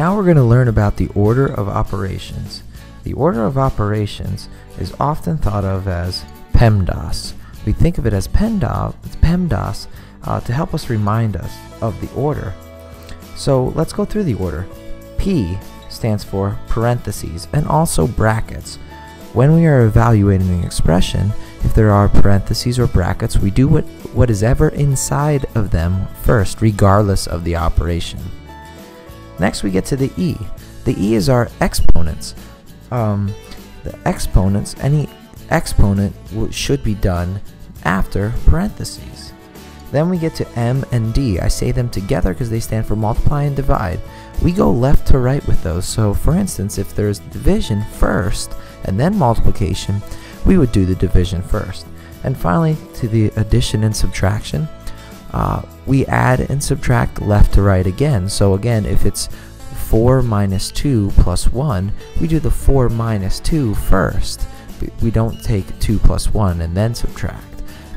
Now we're going to learn about the order of operations. The order of operations is often thought of as PEMDAS. We think of it as PEMDAS uh, to help us remind us of the order. So let's go through the order. P stands for parentheses and also brackets. When we are evaluating an expression, if there are parentheses or brackets, we do what, what is ever inside of them first, regardless of the operation. Next we get to the E. The E is our exponents. Um, the exponents, any exponent should be done after parentheses. Then we get to M and D. I say them together because they stand for multiply and divide. We go left to right with those. So for instance, if there's division first and then multiplication, we would do the division first. And finally, to the addition and subtraction, uh, we add and subtract left to right again. So again, if it's 4 minus 2 plus 1, we do the 4 minus 2 first. We don't take 2 plus 1 and then subtract.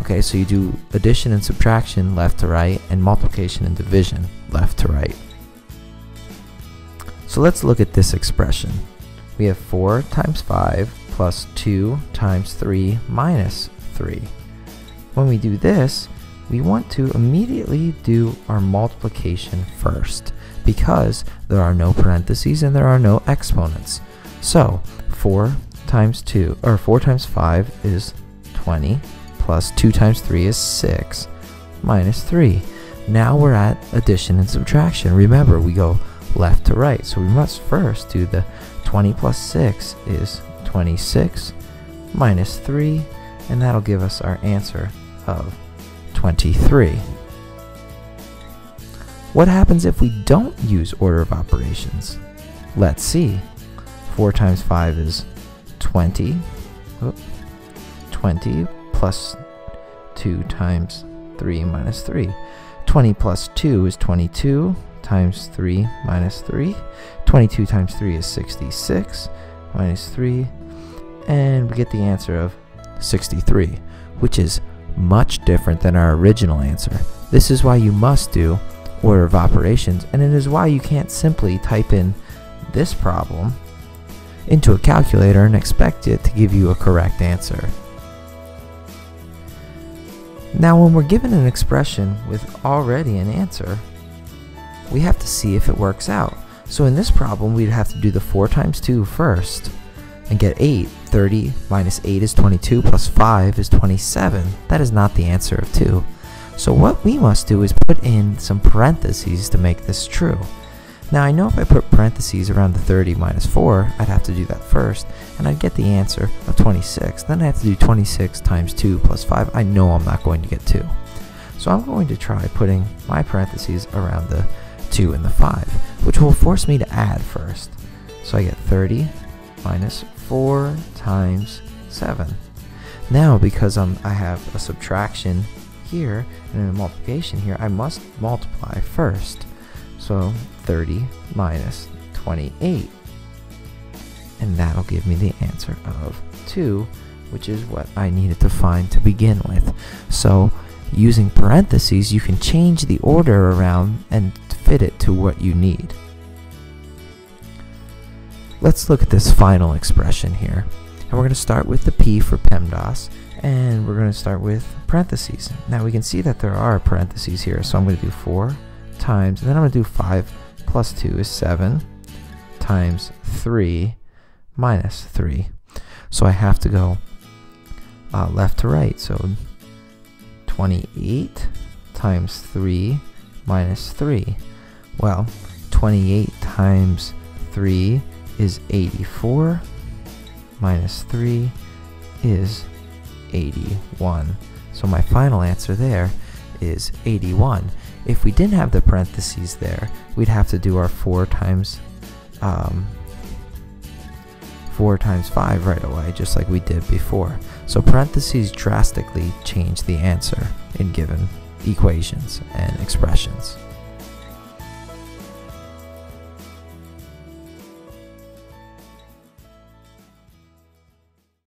Okay, so you do addition and subtraction left to right and multiplication and division left to right. So let's look at this expression. We have 4 times 5 plus 2 times 3 minus 3. When we do this, we want to immediately do our multiplication first because there are no parentheses and there are no exponents. So 4 times 2 or 4 times 5 is 20 plus 2 times 3 is 6 minus 3. Now we're at addition and subtraction. Remember, we go left to right. So we must first do the 20 plus 6 is 26 minus 3, and that'll give us our answer of 23. What happens if we don't use order of operations? Let's see. 4 times 5 is 20. 20 plus 2 times 3 minus 3. 20 plus 2 is 22 times 3 minus 3. 22 times 3 is 66 minus 3. And we get the answer of 63, which is much different than our original answer. This is why you must do order of operations, and it is why you can't simply type in this problem into a calculator and expect it to give you a correct answer. Now when we're given an expression with already an answer, we have to see if it works out. So in this problem, we'd have to do the 4 times 2 first and get 8. 30 minus 8 is 22 plus 5 is 27. That is not the answer of 2. So what we must do is put in some parentheses to make this true. Now I know if I put parentheses around the 30 minus 4, I'd have to do that first, and I'd get the answer of 26. Then I have to do 26 times 2 plus 5. I know I'm not going to get 2. So I'm going to try putting my parentheses around the 2 and the 5, which will force me to add first. So I get 30 minus 4 times 7. Now, because I have a subtraction here and a multiplication here, I must multiply first. So 30 minus 28. And that'll give me the answer of 2, which is what I needed to find to begin with. So using parentheses, you can change the order around and fit it to what you need. Let's look at this final expression here. And we're going to start with the P for PEMDAS, and we're going to start with parentheses. Now we can see that there are parentheses here, so I'm going to do 4 times, and then I'm going to do 5 plus 2 is 7 times 3 minus 3. So I have to go uh, left to right, so 28 times 3 minus 3. Well, 28 times 3 is 84 minus 3 is 81. So my final answer there is 81. If we didn't have the parentheses there, we'd have to do our 4 times um, 4 times 5 right away, just like we did before. So parentheses drastically change the answer in given equations and expressions.